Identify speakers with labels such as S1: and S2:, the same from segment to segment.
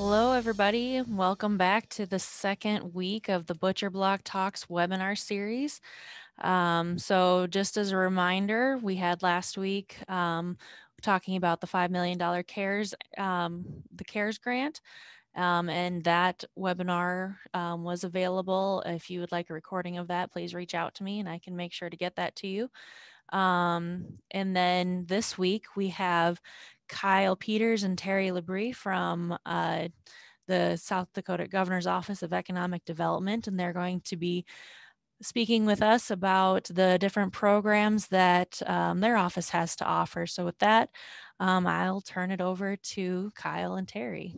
S1: Hello, everybody. Welcome back to the second week of the Butcher Block Talks webinar series. Um, so just as a reminder, we had last week um, talking about the $5 million CARES, um, the CARES grant. Um, and that webinar um, was available. If you would like a recording of that, please reach out to me and I can make sure to get that to you. Um, and then this week we have Kyle Peters and Terri LaBrie from uh, the South Dakota Governor's Office of Economic Development, and they're going to be speaking with us about the different programs that um, their office has to offer. So with that, um, I'll turn it over to Kyle and Terri.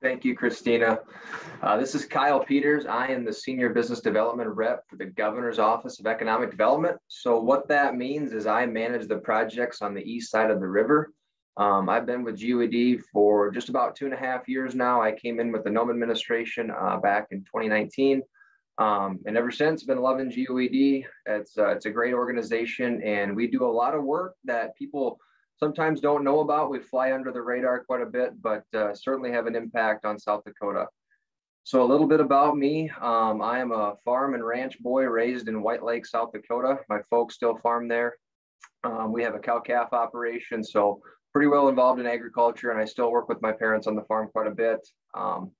S2: Thank you, Christina. Uh, this is Kyle Peters. I am the Senior Business Development Rep for the Governor's Office of Economic Development. So what that means is I manage the projects on the east side of the river. Um, I've been with GOED for just about two and a half years now. I came in with the Noem administration uh, back in 2019. Um, and ever since, been loving GOED. It's, uh, it's a great organization and we do a lot of work that people sometimes don't know about. We fly under the radar quite a bit, but uh, certainly have an impact on South Dakota. So a little bit about me. Um, I am a farm and ranch boy raised in White Lake, South Dakota. My folks still farm there. Um, we have a cow calf operation, so pretty well involved in agriculture, and I still work with my parents on the farm quite a bit. Um,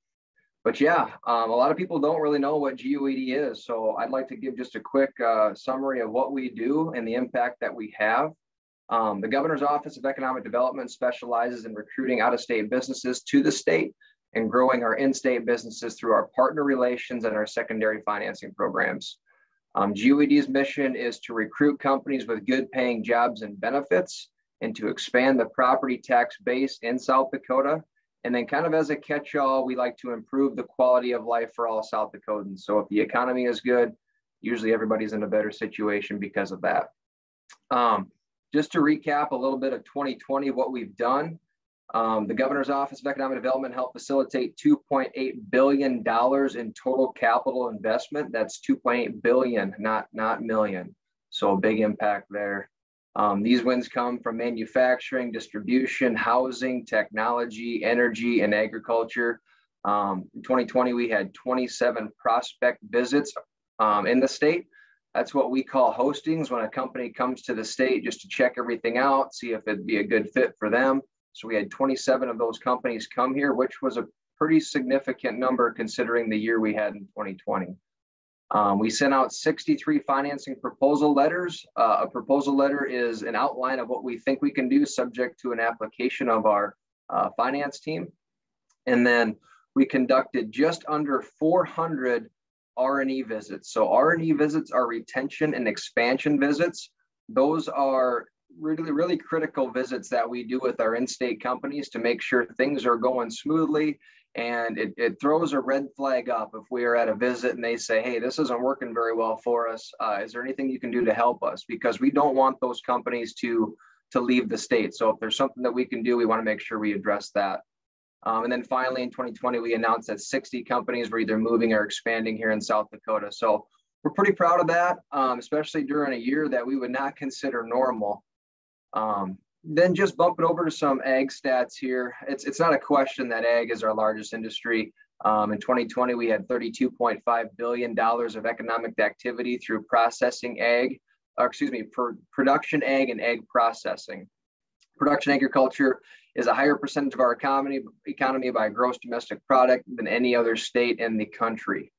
S2: but yeah, um, a lot of people don't really know what GOED is. So I'd like to give just a quick uh, summary of what we do and the impact that we have. Um, the Governor's Office of Economic Development specializes in recruiting out of state businesses to the state and growing our in state businesses through our partner relations and our secondary financing programs. Um, GOED's mission is to recruit companies with good paying jobs and benefits and to expand the property tax base in South Dakota. And then, kind of as a catch all, we like to improve the quality of life for all South Dakotans. So, if the economy is good, usually everybody's in a better situation because of that. Um, just to recap a little bit of 2020, what we've done. Um, the Governor's Office of Economic Development helped facilitate $2.8 billion in total capital investment. That's 2.8 billion, not, not million. So a big impact there. Um, these wins come from manufacturing, distribution, housing, technology, energy, and agriculture. Um, in 2020, we had 27 prospect visits um, in the state. That's what we call hostings when a company comes to the state just to check everything out, see if it'd be a good fit for them. So we had 27 of those companies come here, which was a pretty significant number considering the year we had in 2020. Um, we sent out 63 financing proposal letters. Uh, a proposal letter is an outline of what we think we can do subject to an application of our uh, finance team. And then we conducted just under 400 R&E visits. So R&E visits are retention and expansion visits. Those are really, really critical visits that we do with our in-state companies to make sure things are going smoothly. And it, it throws a red flag up if we are at a visit and they say, hey, this isn't working very well for us. Uh, is there anything you can do to help us? Because we don't want those companies to, to leave the state. So if there's something that we can do, we want to make sure we address that. Um, and then finally in 2020, we announced that 60 companies were either moving or expanding here in South Dakota. So we're pretty proud of that, um, especially during a year that we would not consider normal. Um, then just bumping over to some ag stats here. It's, it's not a question that ag is our largest industry. Um, in 2020, we had $32.5 billion of economic activity through processing ag, or excuse me, for production ag and ag processing. Production agriculture is a higher percentage of our economy, economy by gross domestic product than any other state in the country.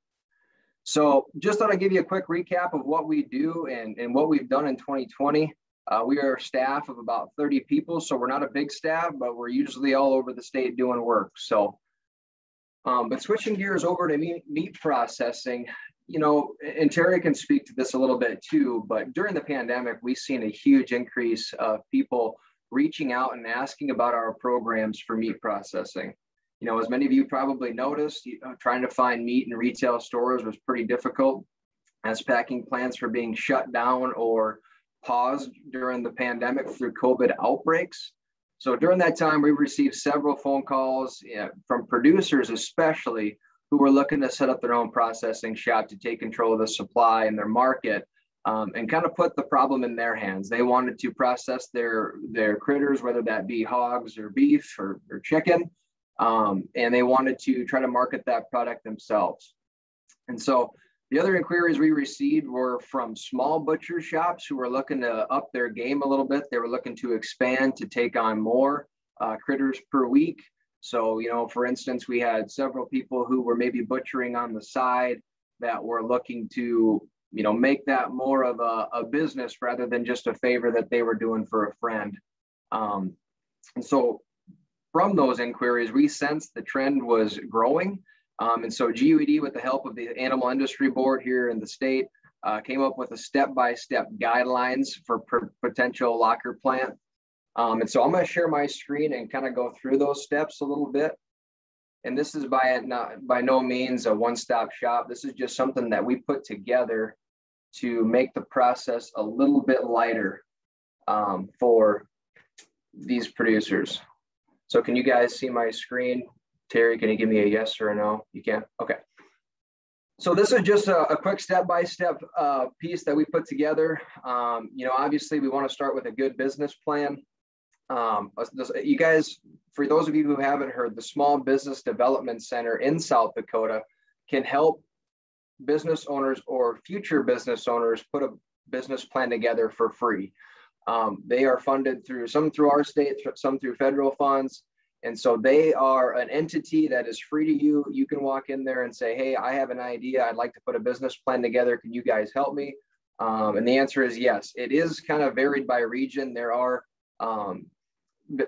S2: So just thought I'd give you a quick recap of what we do and, and what we've done in 2020. Uh, we are a staff of about 30 people, so we're not a big staff, but we're usually all over the state doing work. So, um, but switching gears over to meat, meat processing, you know, and Terri can speak to this a little bit too, but during the pandemic, we've seen a huge increase of people reaching out and asking about our programs for meat processing. You know, as many of you probably noticed, you know, trying to find meat in retail stores was pretty difficult as packing plants were being shut down or paused during the pandemic through COVID outbreaks. So during that time, we received several phone calls you know, from producers, especially who were looking to set up their own processing shop to take control of the supply and their market um, and kind of put the problem in their hands. They wanted to process their their critters, whether that be hogs or beef or, or chicken, um, and they wanted to try to market that product themselves. And so the other inquiries we received were from small butcher shops who were looking to up their game a little bit. They were looking to expand to take on more uh, critters per week. So, you know, for instance, we had several people who were maybe butchering on the side that were looking to you know, make that more of a, a business rather than just a favor that they were doing for a friend. Um, and so from those inquiries, we sensed the trend was growing. Um, and so GOED, with the help of the Animal Industry Board here in the state, uh, came up with a step-by-step guidelines for potential locker plant. Um, and so I'm going to share my screen and kind of go through those steps a little bit. And this is by not by no means a one-stop shop. This is just something that we put together to make the process a little bit lighter um, for these producers. So can you guys see my screen? Terri, can you give me a yes or a no? You can't. Okay. So this is just a, a quick step-by-step uh, piece that we put together. Um, you know, obviously we want to start with a good business plan. Um, you guys, for those of you who haven't heard, the Small Business Development Center in South Dakota can help business owners or future business owners put a business plan together for free. Um, they are funded through some through our state, some through federal funds. And so they are an entity that is free to you. You can walk in there and say, Hey, I have an idea. I'd like to put a business plan together. Can you guys help me? Um, and the answer is yes. It is kind of varied by region. There are um,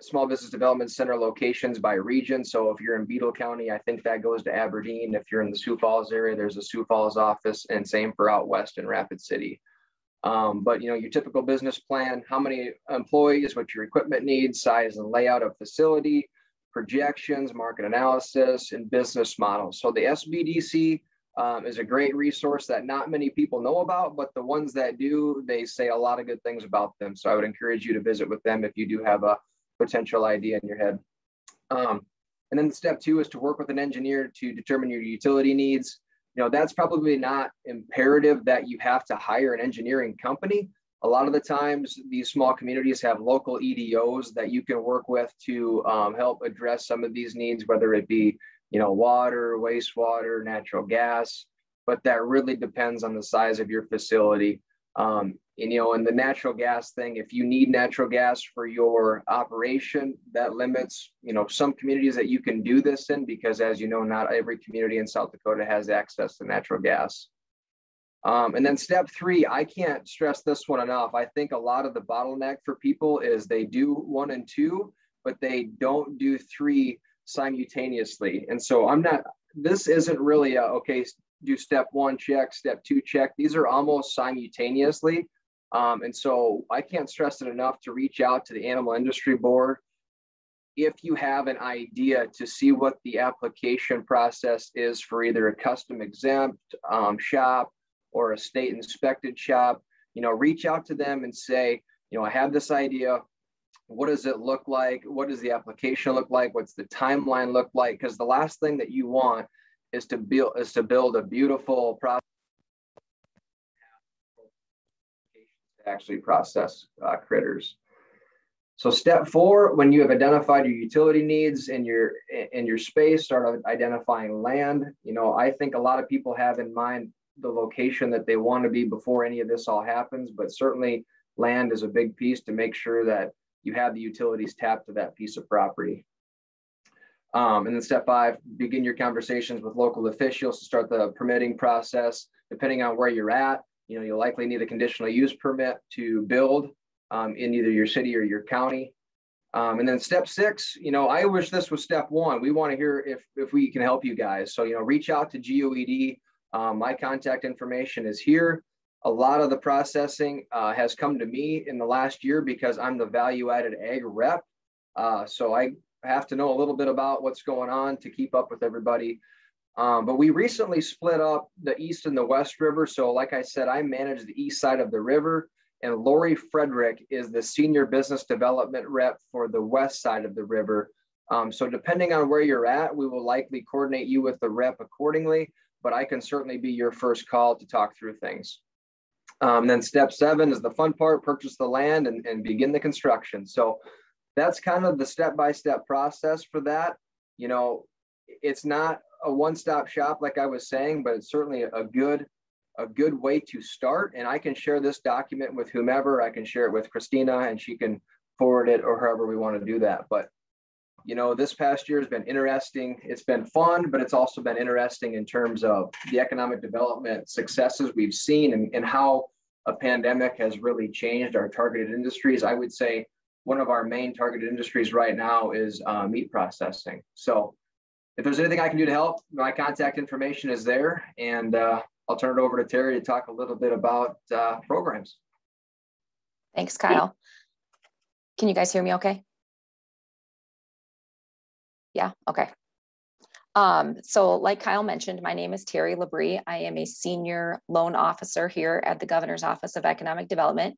S2: small business development center locations by region. So if you're in Beadle County, I think that goes to Aberdeen. If you're in the Sioux Falls area, there's a Sioux Falls office and same for out west in Rapid City. Um, but you know, your typical business plan, how many employees, what your equipment needs, size and layout of facility, projections, market analysis, and business models. So the SBDC um, is a great resource that not many people know about, but the ones that do, they say a lot of good things about them. So I would encourage you to visit with them if you do have a potential idea in your head. Um, and then step two is to work with an engineer to determine your utility needs. You know, that's probably not imperative that you have to hire an engineering company. A lot of the times, these small communities have local EDOs that you can work with to um, help address some of these needs, whether it be, you know, water, wastewater, natural gas. But that really depends on the size of your facility. Um, and, you know, in the natural gas thing, if you need natural gas for your operation, that limits, you know, some communities that you can do this in because, as you know, not every community in South Dakota has access to natural gas. Um, and then step three, I can't stress this one enough. I think a lot of the bottleneck for people is they do one and two, but they don't do three simultaneously. And so I'm not, this isn't really a, okay, do step one check, step two check. These are almost simultaneously. Um, and so I can't stress it enough to reach out to the animal industry board if you have an idea to see what the application process is for either a custom exempt um, shop or a state inspected shop, you know, reach out to them and say, you know, I have this idea. What does it look like? What does the application look like? What's the timeline look like? Because the last thing that you want is to build is to build a beautiful process to actually process uh, critters. So step four, when you have identified your utility needs in your in your space, start identifying land. You know, I think a lot of people have in mind the location that they want to be before any of this all happens, but certainly land is a big piece to make sure that you have the utilities tapped to that piece of property. Um, and then step five, begin your conversations with local officials to start the permitting process. Depending on where you're at, you know, you'll likely need a conditional use permit to build um, in either your city or your county. Um, and then step six, you know, I wish this was step one. We want to hear if, if we can help you guys. So, you know, reach out to GOED. Um, my contact information is here. A lot of the processing uh, has come to me in the last year because I'm the value added ag rep. Uh, so I have to know a little bit about what's going on to keep up with everybody. Um, but we recently split up the east and the west river. So, like I said, I manage the east side of the river, and Lori Frederick is the senior business development rep for the west side of the river. Um, so, depending on where you're at, we will likely coordinate you with the rep accordingly. But I can certainly be your first call to talk through things. Um, then step seven is the fun part, purchase the land and, and begin the construction. So that's kind of the step-by-step process for that. You know, it's not a one-stop shop like I was saying, but it's certainly a good a good way to start. And I can share this document with whomever. I can share it with Christina and she can forward it or however we want to do that. But you know, this past year has been interesting. It's been fun, but it's also been interesting in terms of the economic development successes we've seen and, and how a pandemic has really changed our targeted industries. I would say one of our main targeted industries right now is uh, meat processing. So if there's anything I can do to help, my contact information is there. And uh, I'll turn it over to Terri to talk a little bit about uh, programs.
S3: Thanks, Kyle. Can you guys hear me okay? Yeah, okay. Um, so like Kyle mentioned, my name is Terri LaBrie. I am a senior loan officer here at the Governor's Office of Economic Development.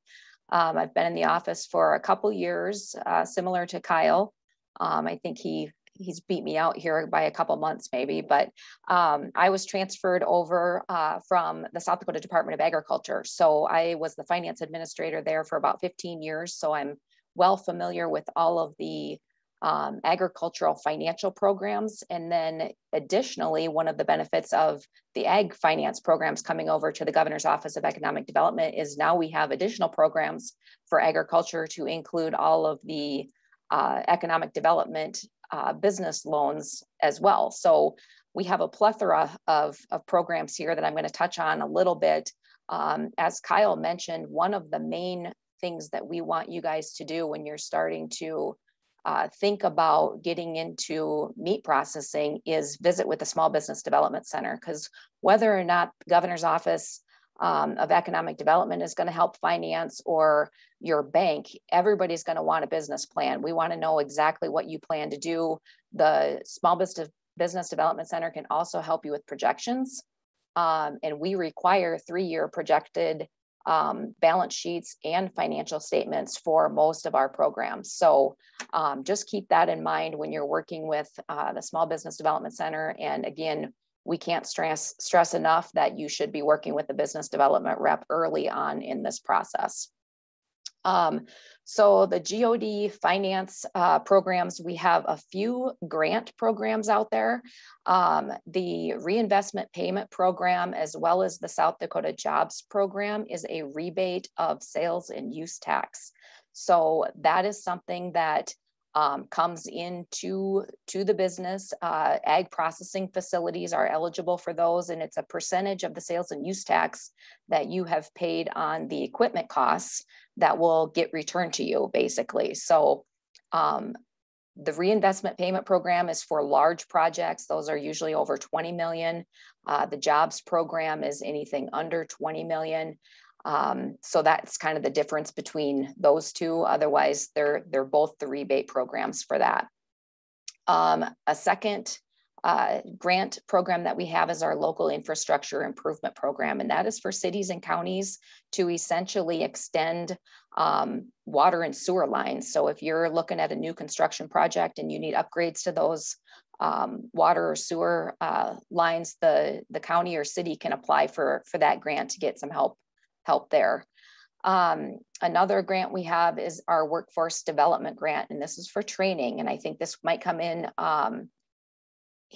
S3: Um, I've been in the office for a couple years, uh, similar to Kyle. Um, I think he he's beat me out here by a couple months maybe, but um, I was transferred over uh, from the South Dakota Department of Agriculture. So I was the finance administrator there for about 15 years. So I'm well familiar with all of the um, agricultural financial programs. And then additionally, one of the benefits of the ag finance programs coming over to the Governor's Office of Economic Development is now we have additional programs for agriculture to include all of the uh, economic development uh, business loans as well. So we have a plethora of, of programs here that I'm going to touch on a little bit. Um, as Kyle mentioned, one of the main things that we want you guys to do when you're starting to uh, think about getting into meat processing is visit with the Small Business Development Center because whether or not the governor's office um, of economic development is going to help finance or your bank, everybody's going to want a business plan. We want to know exactly what you plan to do. The Small Business Business Development Center can also help you with projections. Um, and we require three-year projected um, balance sheets and financial statements for most of our programs. So um, just keep that in mind when you're working with uh, the Small Business Development Center. And again, we can't stress, stress enough that you should be working with the business development rep early on in this process. Um, so the GOED finance uh, programs, we have a few grant programs out there. Um, the reinvestment payment program, as well as the South Dakota jobs program is a rebate of sales and use tax. So that is something that um, comes into to the business. Uh, ag processing facilities are eligible for those, and it's a percentage of the sales and use tax that you have paid on the equipment costs that will get returned to you, basically. So um, the reinvestment payment program is for large projects. Those are usually over 20 million. Uh, the jobs program is anything under 20 million. Um, so that's kind of the difference between those two. Otherwise, they're, they're both the rebate programs for that. Um, a second uh, grant program that we have is our local infrastructure improvement program, and that is for cities and counties to essentially extend um, water and sewer lines. So if you're looking at a new construction project and you need upgrades to those um, water or sewer uh, lines, the, the county or city can apply for, for that grant to get some help help there. Um, another grant we have is our workforce development grant, and this is for training. And I think this might come in um,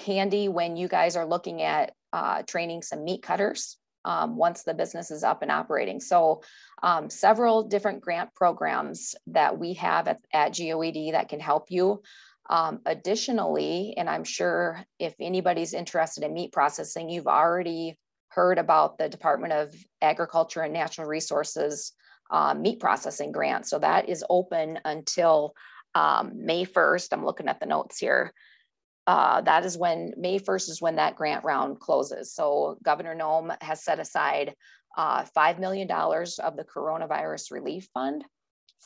S3: handy when you guys are looking at uh, training some meat cutters um, once the business is up and operating. So um, several different grant programs that we have at, at GOED that can help you. Um, additionally, and I'm sure if anybody's interested in meat processing, you've already heard about the Department of Agriculture and Natural Resources uh, meat processing grant. So that is open until um, May 1st. I'm looking at the notes here. Uh, that is when May 1st is when that grant round closes. So Governor Noem has set aside uh, $5 million of the coronavirus relief fund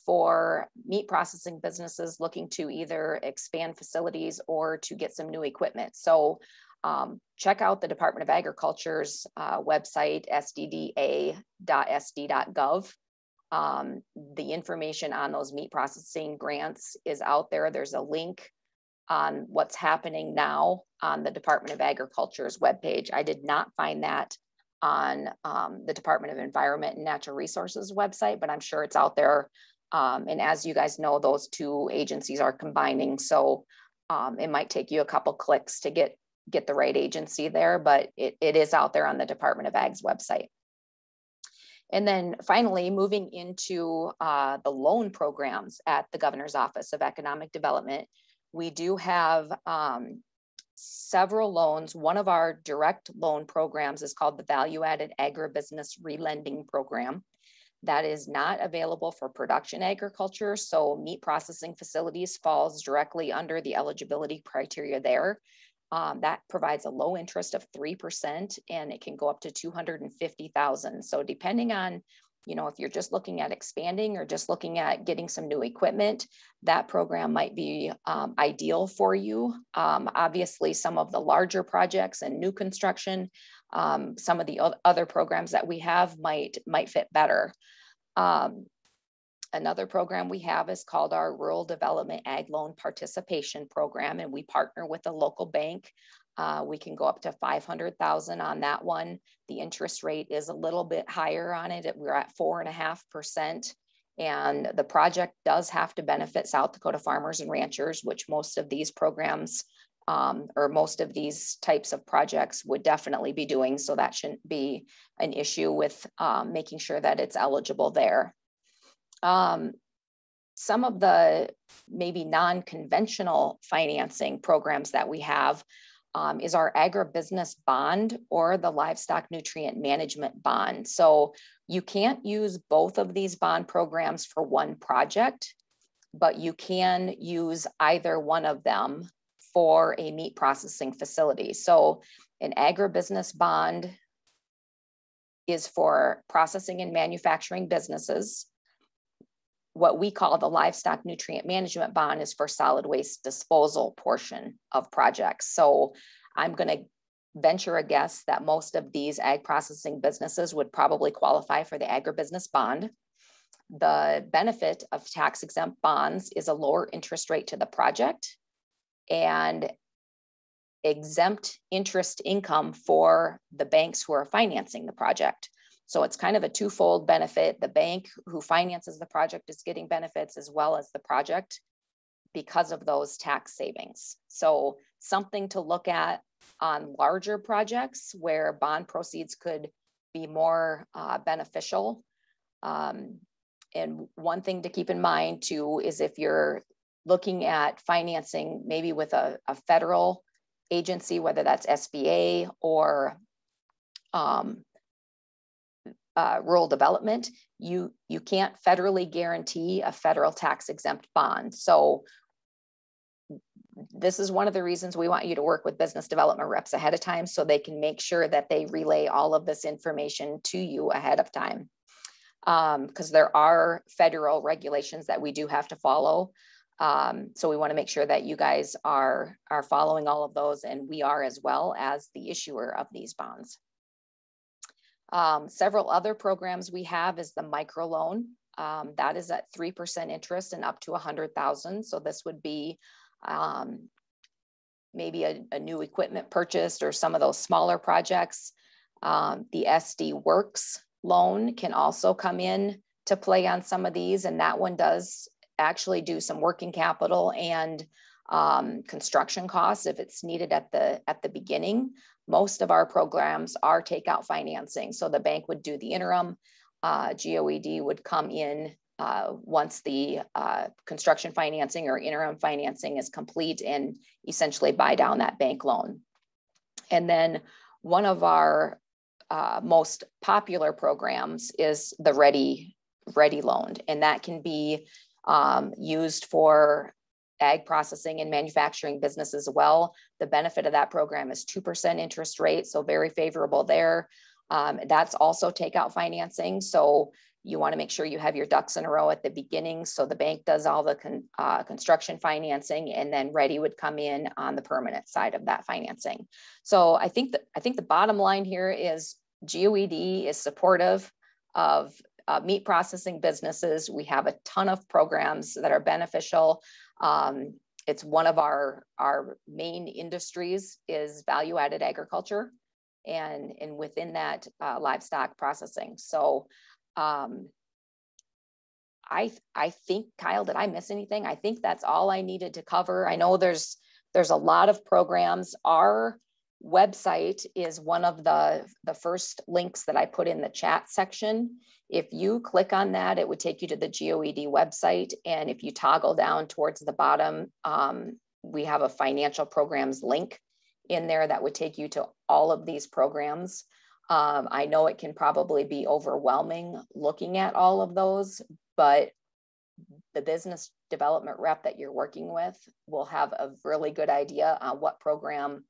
S3: for meat processing businesses looking to either expand facilities or to get some new equipment. So um, check out the Department of Agriculture's uh, website, sdda.sd.gov. Um, the information on those meat processing grants is out there. There's a link on what's happening now on the Department of Agriculture's webpage. I did not find that on um, the Department of Environment and Natural Resources website, but I'm sure it's out there. Um, and as you guys know, those two agencies are combining. So um, it might take you a couple clicks to get get the right agency there, but it, it is out there on the Department of Ag's website. And then finally, moving into uh, the loan programs at the Governor's Office of Economic Development, we do have um, several loans. One of our direct loan programs is called the Value Added Agribusiness Relending Program. That is not available for production agriculture. So meat processing facilities falls directly under the eligibility criteria there. Um, that provides a low interest of 3% and it can go up to 250,000. So depending on, you know, if you're just looking at expanding or just looking at getting some new equipment, that program might be um, ideal for you. Um, obviously, some of the larger projects and new construction, um, some of the other programs that we have might, might fit better. Um, Another program we have is called our Rural Development Ag Loan Participation Program, and we partner with a local bank. Uh, we can go up to 500,000 on that one. The interest rate is a little bit higher on it. We're at four and a half percent. And the project does have to benefit South Dakota farmers and ranchers, which most of these programs um, or most of these types of projects would definitely be doing. So that shouldn't be an issue with um, making sure that it's eligible there. Um, some of the maybe non-conventional financing programs that we have um, is our agribusiness bond or the livestock nutrient management bond. So you can't use both of these bond programs for one project, but you can use either one of them for a meat processing facility. So an agribusiness bond is for processing and manufacturing businesses what we call the livestock nutrient management bond is for solid waste disposal portion of projects. So I'm going to venture a guess that most of these ag processing businesses would probably qualify for the agribusiness bond. The benefit of tax exempt bonds is a lower interest rate to the project and exempt interest income for the banks who are financing the project. So it's kind of a twofold benefit. The bank who finances the project is getting benefits as well as the project because of those tax savings. So something to look at on larger projects where bond proceeds could be more uh, beneficial. Um, and one thing to keep in mind too is if you're looking at financing maybe with a, a federal agency, whether that's SBA or um, uh, rural development, you, you can't federally guarantee a federal tax exempt bond. So this is one of the reasons we want you to work with business development reps ahead of time so they can make sure that they relay all of this information to you ahead of time. Because um, there are federal regulations that we do have to follow. Um, so we want to make sure that you guys are, are following all of those and we are as well as the issuer of these bonds. Um, several other programs we have is the microloan. Um, that is at 3% interest and up to 100,000. So this would be um, maybe a, a, new equipment purchased or some of those smaller projects. Um, the SD Works loan can also come in to play on some of these. And that one does actually do some working capital and um, construction costs if it's needed at the at the beginning. Most of our programs are takeout financing. So the bank would do the interim, uh, GOED would come in uh, once the uh, construction financing or interim financing is complete and essentially buy down that bank loan. And then one of our uh, most popular programs is the REDI REDI Loan, and that can be um, used for ag processing and manufacturing business as well. The benefit of that program is 2% interest rate, so very favorable there. Um, that's also takeout financing. So you want to make sure you have your ducks in a row at the beginning. So the bank does all the con, uh, construction financing, and then REDI would come in on the permanent side of that financing. So I think that I think the bottom line here is GOED is supportive of uh, meat processing businesses. We have a ton of programs that are beneficial. Um, it's one of our, our main industries is value added agriculture. and, and within that uh, livestock processing. So um, I, I think, Kyle, did I miss anything? I think that's all I needed to cover. I know there's, there's a lot of programs. Our website is one of the, the first links that I put in the chat section. If you click on that, it would take you to the GOED website. And if you toggle down towards the bottom, um, we have a financial programs link in there that would take you to all of these programs. Um, I know it can probably be overwhelming looking at all of those, but the business development rep that you're working with will have a really good idea on what program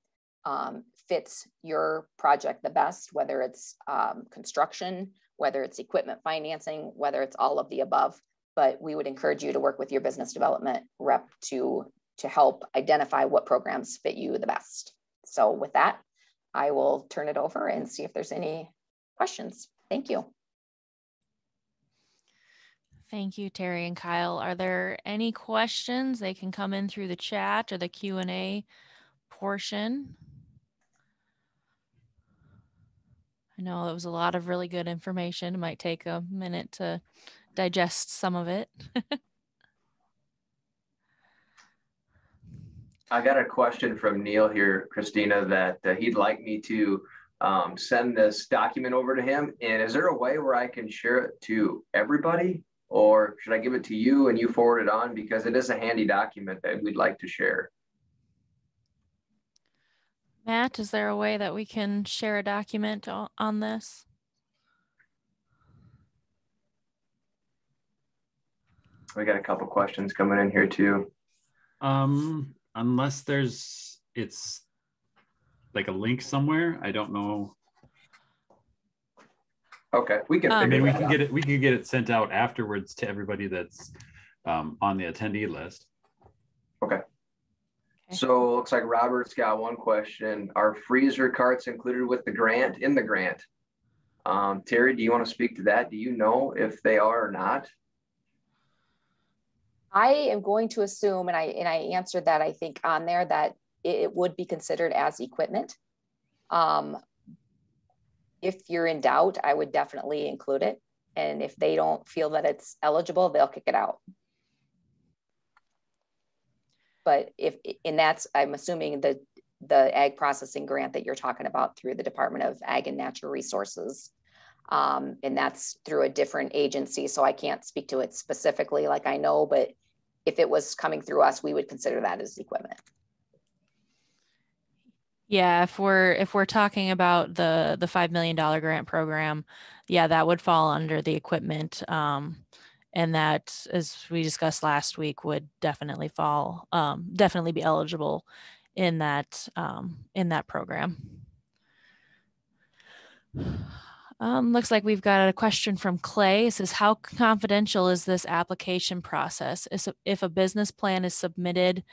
S3: um, fits your project the best, whether it's um, construction, whether it's equipment financing, whether it's all of the above. But we would encourage you to work with your business development rep to, to help identify what programs fit you the best. So with that, I will turn it over and see if there's any questions. Thank you.
S1: Thank you, Terri and Kyle. Are there any questions? They can come in through the chat or the Q&A portion. I know it was a lot of really good information. It might take a minute to digest some of it.
S2: I got a question from Neil here, Christina, that uh, he'd like me to um, send this document over to him. And is there a way where I can share it to everybody? Or should I give it to you and you forward it on? Because it is a handy document that we'd like to share.
S1: Matt, is there a way that we can share a document on this?
S2: We got a couple questions coming in here too.
S4: Um, unless there's, it's like a link somewhere. I don't know.
S2: Okay, we can.
S4: Um, I mean, we can out. get it. We can get it sent out afterwards to everybody that's um, on the attendee list.
S2: Okay. So it looks like Robert's got one question. Are freezer carts included with the grant in the grant? Um, Terri, do you want to speak to that? Do you know if they are or not?
S3: I am going to assume, and I and I answered that I think on there that it, would be considered as equipment. Um, if you're in doubt, I would definitely include it. And if they don't feel that it's eligible, they'll kick it out but if and that's i'm assuming the the ag processing grant that you're talking about through the department of ag and natural resources um, and that's through a different agency so i can't speak to it specifically like i know but if it was coming through us we would consider that as equipment.
S1: Yeah if we're if we're talking about the the five million dollar grant program yeah that would fall under the equipment um, and that as we discussed last week would definitely fall um, definitely be eligible in that um, in that program. Um, looks like we've got a question from clay. It says how confidential is this application process? If a business plan is submitted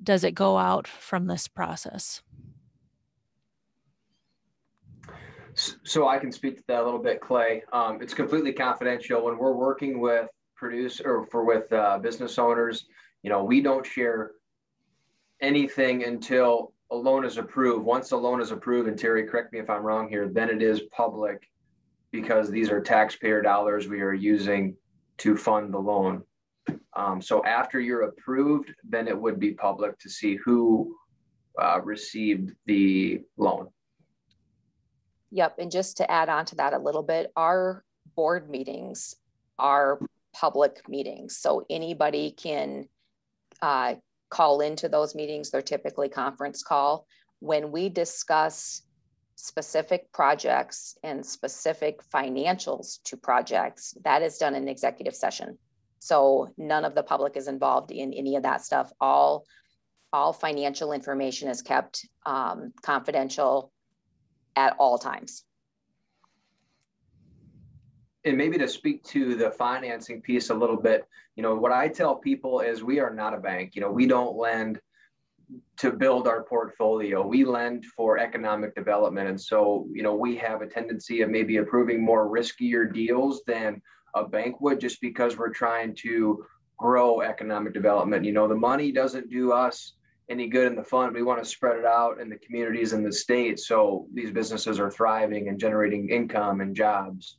S1: does it go out from this process
S2: So I can speak to that a little bit, Clay. Um, it's completely confidential. When we're working with produce or for with uh, business owners, you know, we don't share anything until a loan is approved. Once a loan is approved, and Terri, correct me if I'm wrong here, then it is public because these are taxpayer dollars we are using to fund the loan. Um, so after you're approved, then it would be public to see who uh, received the loan.
S3: Yep. And just to add on to that a little bit, our board meetings are public meetings. So anybody can uh, call into those meetings. They're typically conference call. When we discuss specific projects and specific financials to projects, that is done in executive session. So none of the public is involved in any of that stuff. All, all financial information is kept um, confidential at all times.
S2: And maybe to speak to the financing piece a little bit, you know, what I tell people is we are not a bank. You know, we don't lend to build our portfolio. We lend for economic development. And so, you know, we have a tendency of maybe approving more riskier deals than a bank would just because we're trying to grow economic development. You know, the money doesn't do us any good in the fund. We want to spread it out in the communities in the state so these businesses are thriving and generating income and jobs.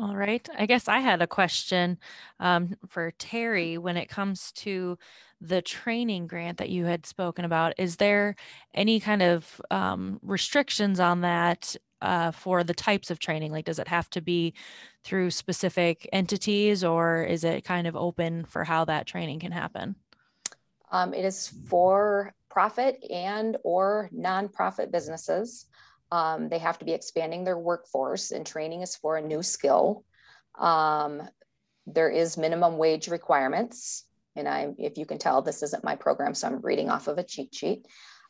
S1: All right. I guess I had a question um, for Terri when it comes to the training grant that you had spoken about. Is there any kind of um, restrictions on that uh, for the types of training? Like, does it have to be through specific entities or is it kind of open for how that training can happen?
S3: Um, it is for profit and or nonprofit businesses. Um, they have to be expanding their workforce and training is for a new skill. Um, there is minimum wage requirements. And I, if you can tell, this isn't my program, so I'm reading off of a cheat sheet.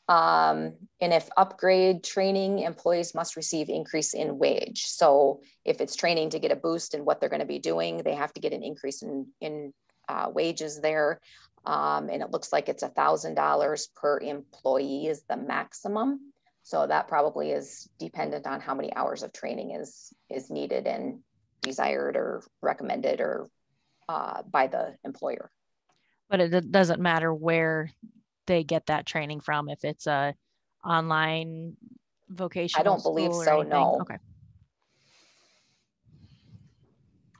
S3: Um, and if upgrade training, employees must receive increase in wage. So if it's training to get a boost in what they're going to be doing, they have to get an increase in, in uh, wages there. Um, and it looks like it's a thousand dollars per employee is the maximum. So that probably is dependent on how many hours of training is is needed and desired or recommended or uh, by the employer.
S1: But it doesn't matter where they get that training from, if it's a online vocational.
S3: I don't believe so. No.
S1: Okay.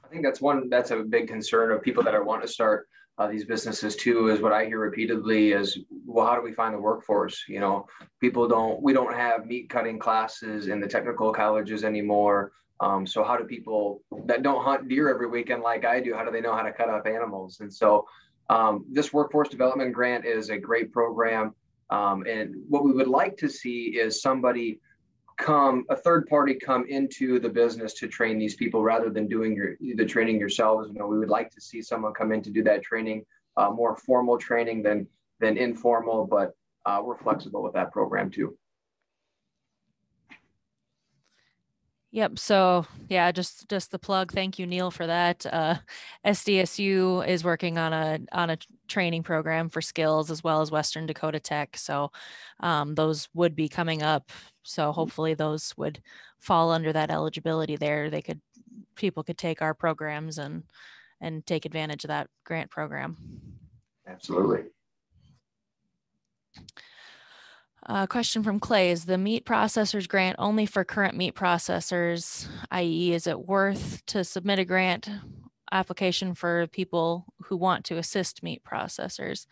S2: I think that's one that's a big concern of people that are wanting to start uh, these businesses too is what I hear repeatedly is well how do we find the workforce you know people don't we don't have meat cutting classes in the technical colleges anymore um, so how do people that don't hunt deer every weekend like I do how do they know how to cut up animals and so um, this workforce development grant is a great program. Um, and what we would like to see is somebody come a third party come into the business to train these people rather than doing your the training yourselves. You know we would like to see someone come in to do that training uh, more formal training than than informal but uh, we're flexible with that program too
S1: Yep. So yeah, just just the plug. Thank you, Neil, for that. Uh, SDSU is working on a on a training program for skills as well as Western Dakota Tech. So um, those would be coming up. So hopefully those would fall under that eligibility there. They could people could take our programs and and take advantage of that grant program.
S2: Absolutely.
S1: Uh, question from Clay, is the meat processors grant only for current meat processors, i.e. is it worth to submit a grant application for people who want to assist meat processors?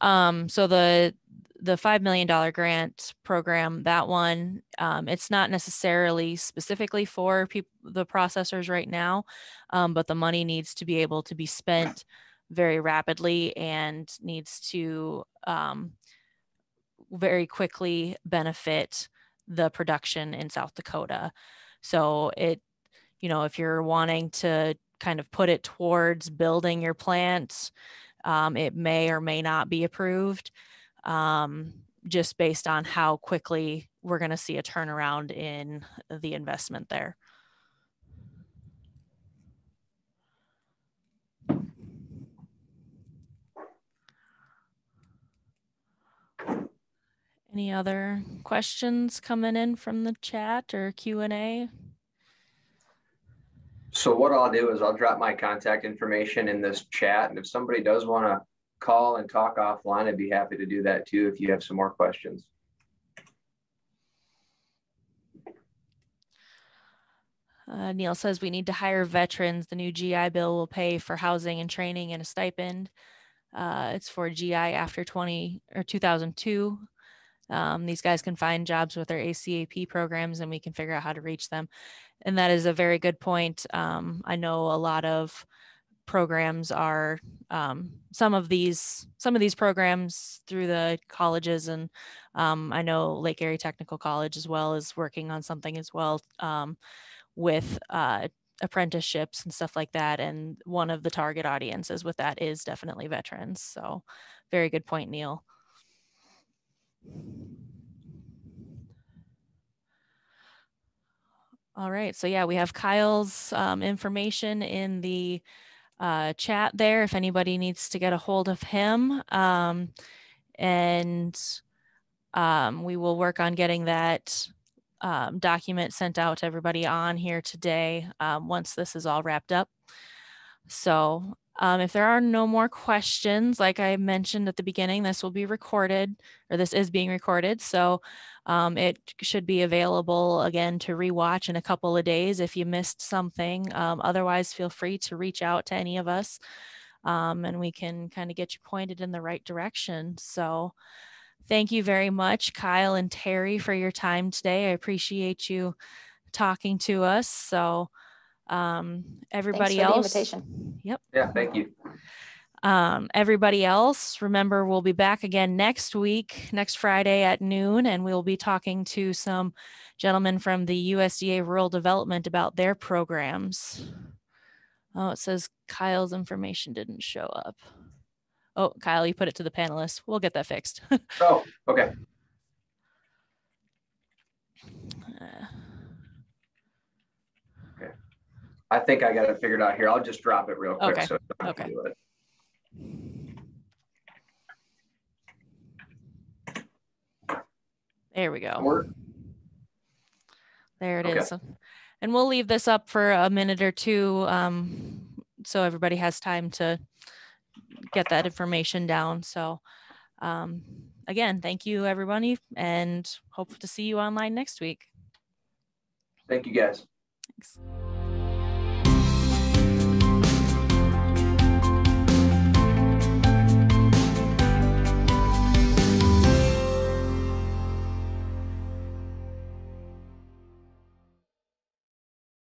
S1: Um, so the the $5 million grant program, that one, um, it's not necessarily specifically for people, the processors right now, um, but the money needs to be able to be spent very rapidly and needs to um, very quickly benefit the production in South Dakota. So it, you know, if you're wanting to kind of put it towards building your plant, um, it may or may not be approved um, just based on how quickly we're going to see a turnaround in the investment there. Any other questions coming in from the chat or Q&A?
S2: So what I'll do is I'll drop my contact information in this chat. And if somebody does want to call and talk offline, I'd be happy to do that too if you have some more questions.
S1: Uh, Neil says we need to hire veterans. The new GI Bill will pay for housing and training and a stipend. Uh, it's for GI after 20 or 2002. Um, these guys can find jobs with their ACAP programs and we can figure out how to reach them. And that is a very good point. Um, I know a lot of programs are um, some of these some of these programs through the colleges and um, I know Lake Area Technical College as well is working on something as well um, with uh, apprenticeships and stuff like that. And one of the target audiences with that is definitely veterans. So very good point, Neil. All right, so yeah, we have Kyle's um, information in the uh, chat there if anybody needs to get a hold of him. Um, and um, we will work on getting that um, document sent out to everybody on here today um, once this is all wrapped up. So Um, if there are no more questions, like I mentioned at the beginning, this will be recorded or this is being recorded. So um, it should be available again to rewatch in a couple of days if you missed something. Um, otherwise, feel free to reach out to any of us um, and we can kind of get you pointed in the right direction. So thank you very much, Kyle and Terri, for your time today. I appreciate you talking to us. So um, everybody
S3: for the
S1: else.
S3: invitation.
S1: Yep.
S2: Yeah, thank you.
S1: Um, everybody else, remember, we'll be back again next week, next Friday at noon, and we'll be talking to some gentlemen from the USDA Rural Development about their programs. Oh, it says Kyle's information didn't show up. Oh, Kyle, you put it to the panelists. We'll get that fixed.
S2: Oh, okay. I think I got it figured out here. I'll just drop it real quick.
S1: Okay,
S2: so I don't have to
S1: okay. there we go.
S2: Or-
S1: There it
S2: Okay.
S1: is. And we'll leave this up for a minute or two um, so everybody has time to get that information down. So um, again, thank you everybody and hope to see you online next week.
S2: Thank you, guys.
S1: Thanks.